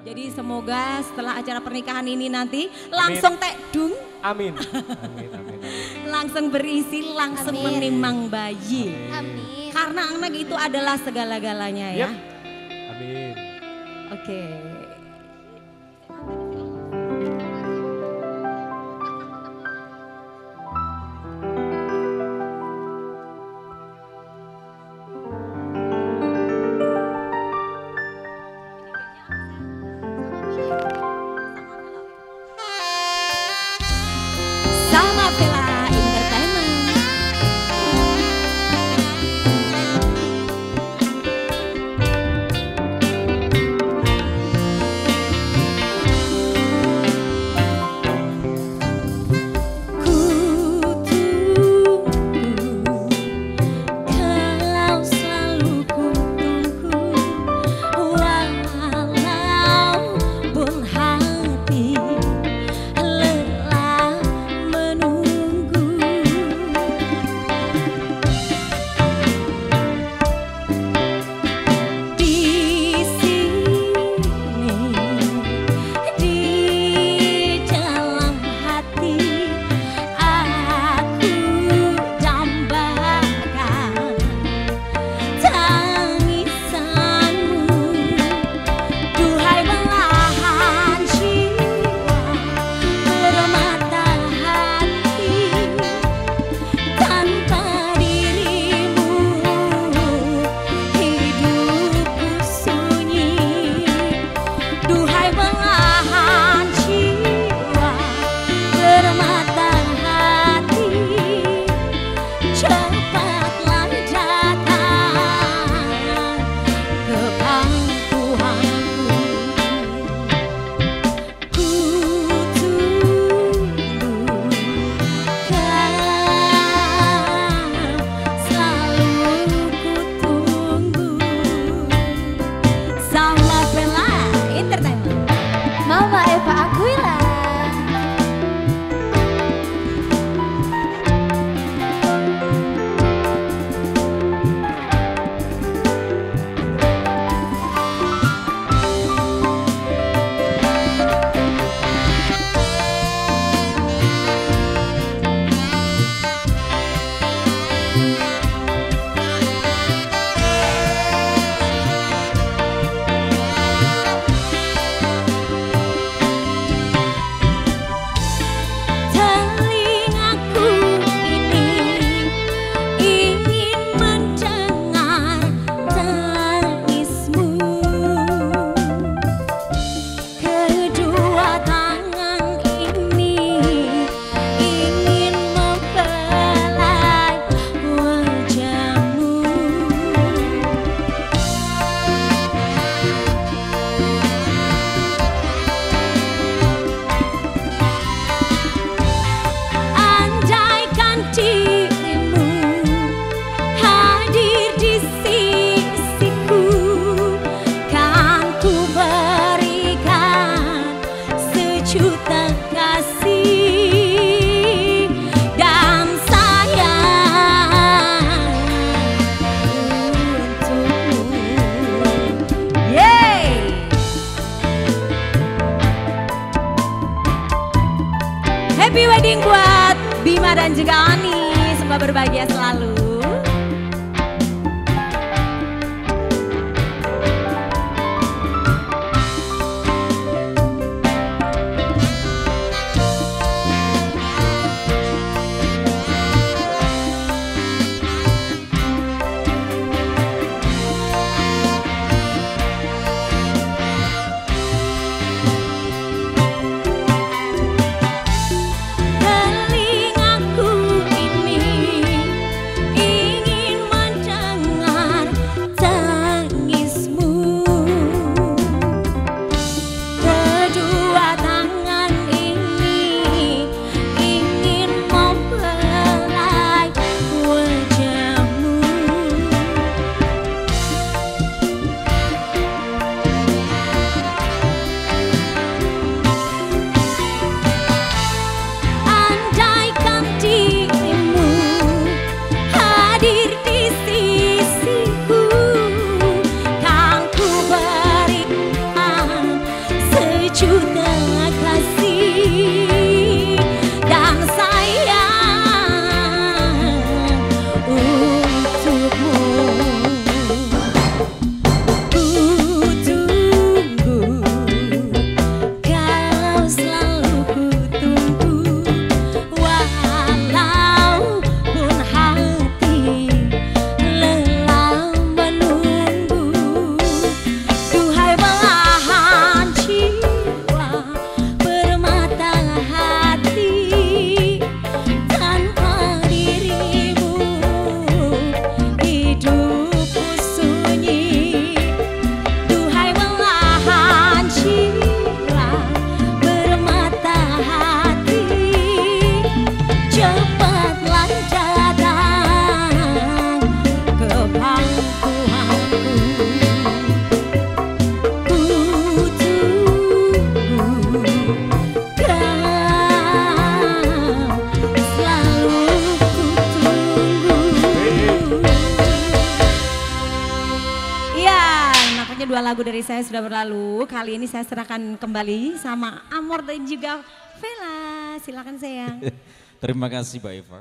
Jadi semoga setelah acara pernikahan ini nanti langsung tekdung, Amin. Amin, amin, amin. langsung berisi, langsung Amin. menimang bayi. Amin. Karena anak itu adalah segala-galanya ya. Yap. Amin. Oke. Sama Happy wedding buat Bima dan juga Ani. Semoga berbahagia selalu. Selanjutnya dua lagu dari saya sudah berlalu. Kali ini saya serahkan kembali sama Amor dan juga Vela. Silakan sayang. Terima kasih Mbak Eva.